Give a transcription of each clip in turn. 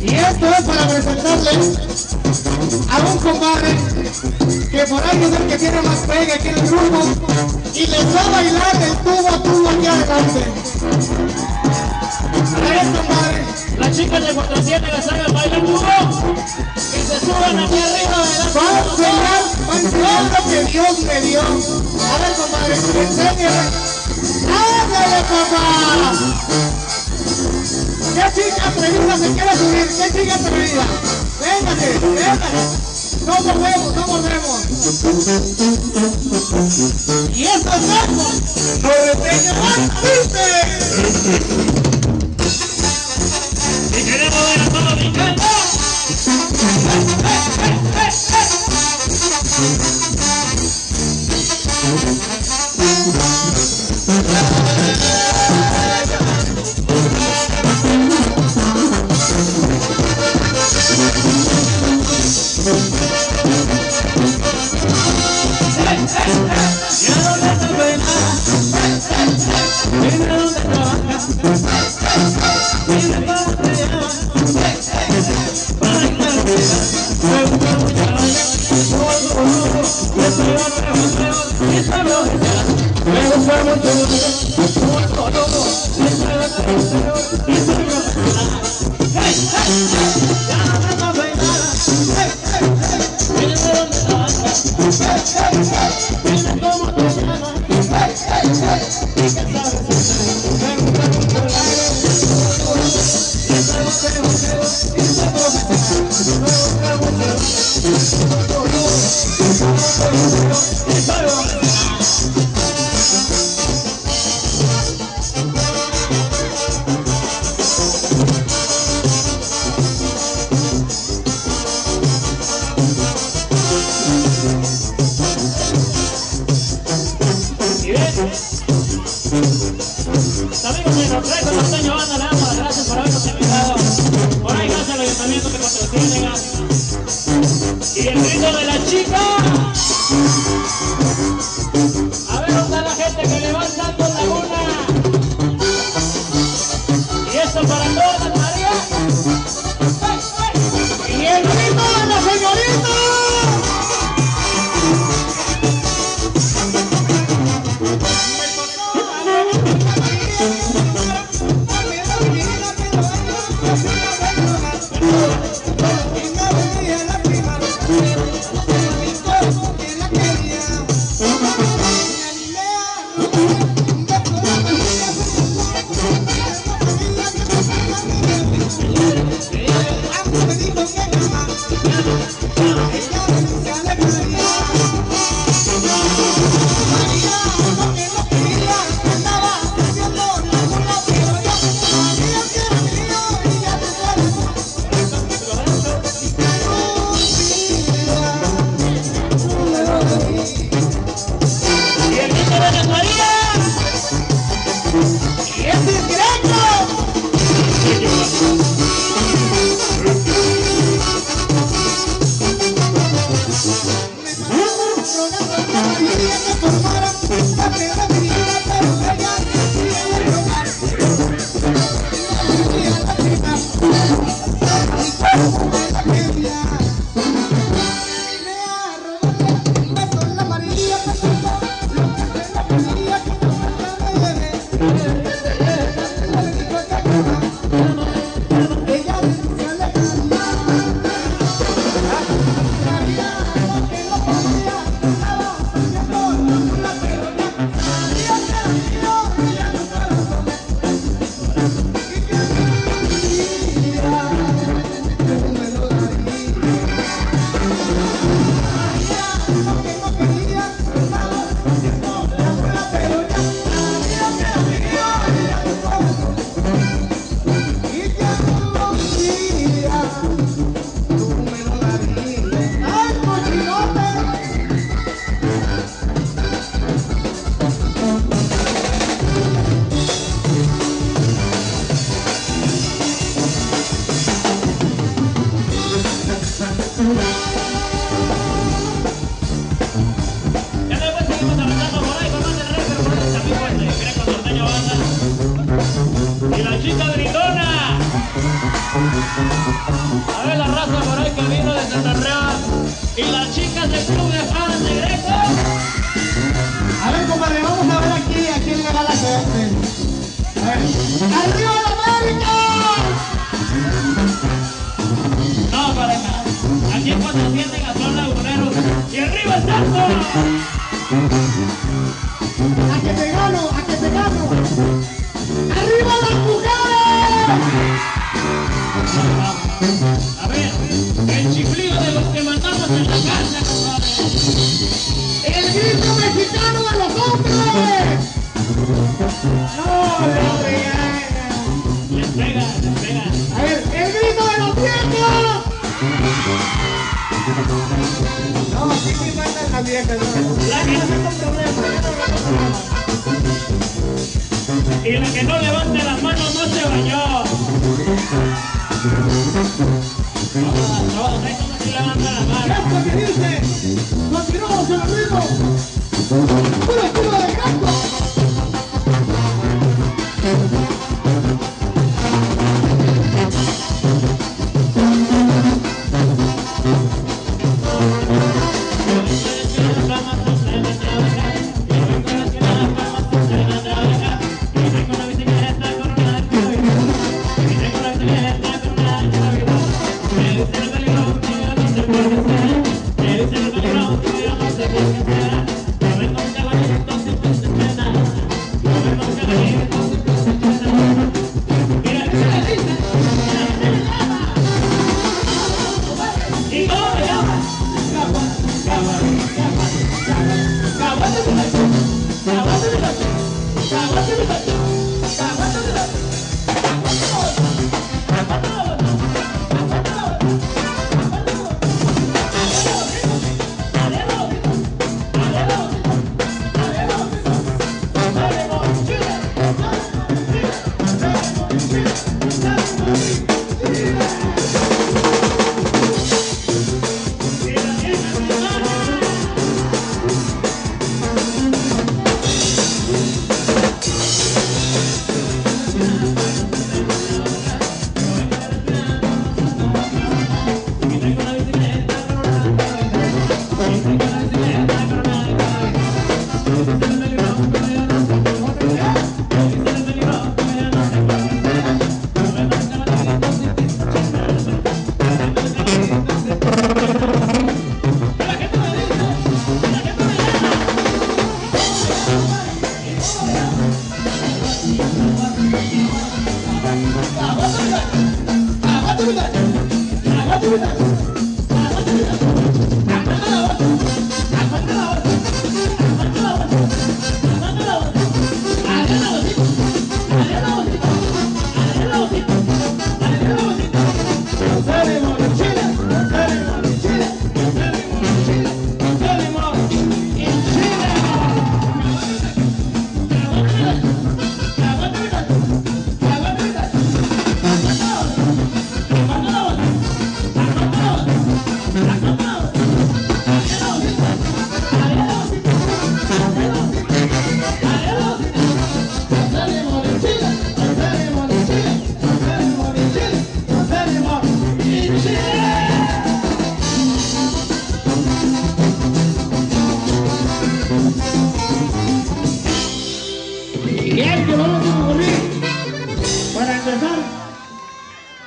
Y esto es para presentarles a un compadre que por ahí es el que tiene más pegue aquí en el grupo y les va a bailar el tubo a tubo aquí adelante. Ver, compadre. Las chicas de 47 las hagan bailar tubo y se suban aquí arriba de Va a enseñar, va a enseñar lo que Dios me dio. A ver, compadre, enséñeme. ¡Ándale, papá! ¿Qué chica atrevida se quiere subir? ¿Qué chica atrevida? Véngase, véngase. No volvemos, no volvemos. Y esto es Marco. Norteño Active. y Amigos de Norteco Norteño Banda damos las gracias por habernos invitado. Por ahí gracias al ayuntamiento que patrocina. Y el grito de la chica. A ver, ¿dónde está la gente que le A ver la raza por ahí que vino de Santa Rea. Y las chicas del club de fans de. A ver, compadre, vamos a ver aquí a quién le va la suerte. A ver. ¡Arriba la América! No, pareja. Aquí es cuando sienten a son laguneros. Y arriba el santo. ¡A que te gano! ¡A que te gano! A ver, el chiflido de los que mandamos en la casa, compadre. ¡El grito mexicano de los hombres! ¡No, hombre, ya! Les pega, les pega. A ver, el grito de los viejos. No, sí, sí mandan las viejas, no. La que no con problemas, Y la que no levante las manos no se bañó. Continuamos en el ritmo.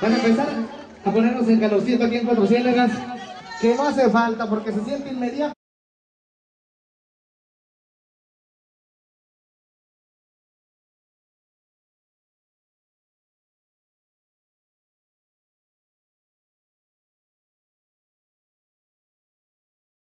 Para empezar a ponernos en calorcito aquí en Cuatro Ciénegas, que no hace falta porque se siente inmediato.